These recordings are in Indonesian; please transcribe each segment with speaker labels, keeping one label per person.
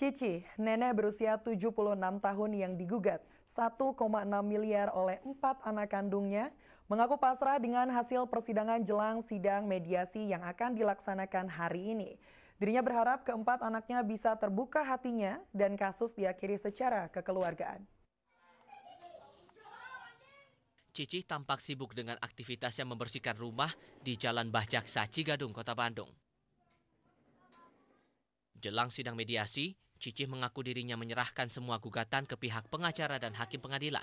Speaker 1: Cici, nenek berusia 76 tahun yang digugat 1,6 miliar oleh empat anak kandungnya, mengaku pasrah dengan hasil persidangan jelang sidang mediasi yang akan dilaksanakan hari ini. Dirinya berharap keempat anaknya bisa terbuka hatinya dan kasus diakhiri secara kekeluargaan.
Speaker 2: Cici tampak sibuk dengan aktivitasnya membersihkan rumah di Jalan Bahjaksa, Cigadung, Kota Bandung. Jelang sidang mediasi, Cici mengaku dirinya menyerahkan semua gugatan ke pihak pengacara dan hakim pengadilan.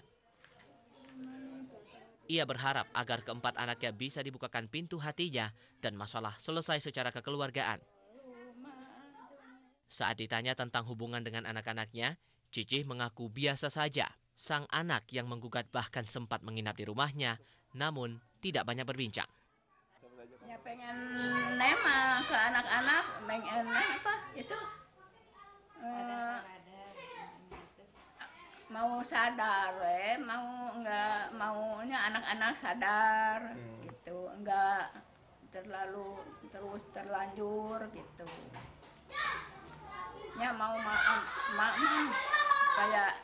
Speaker 2: Ia berharap agar keempat anaknya bisa dibukakan pintu hatinya dan masalah selesai secara kekeluargaan. Saat ditanya tentang hubungan dengan anak-anaknya, Cici mengaku biasa saja. Sang anak yang menggugat bahkan sempat menginap di rumahnya, namun tidak banyak berbincang.
Speaker 3: Ya pengen mau sadar eh mau nggak maunya anak-anak sadar hmm. gitu nggak terlalu terus terlanjur gitu ya mau maaf ma kayak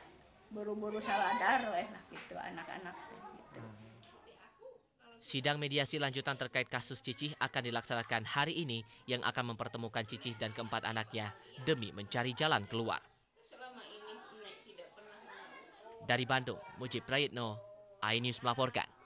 Speaker 3: buru-buru sadar eh lah gitu anak-anak gitu.
Speaker 2: Sidang mediasi lanjutan terkait kasus Cicih akan dilaksanakan hari ini yang akan mempertemukan Cicih dan keempat anaknya demi mencari jalan keluar. Dari Bandung, Mujib Prayitno, iNews melaporkan.